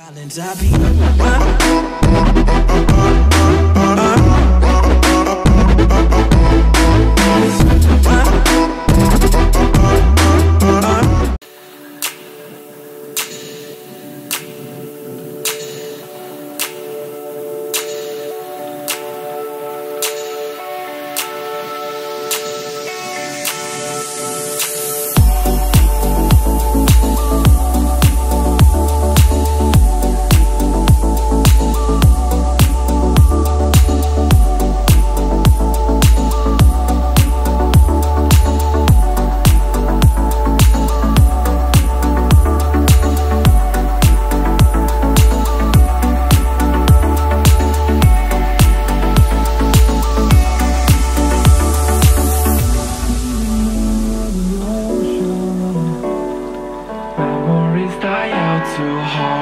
Islands, I be. so hard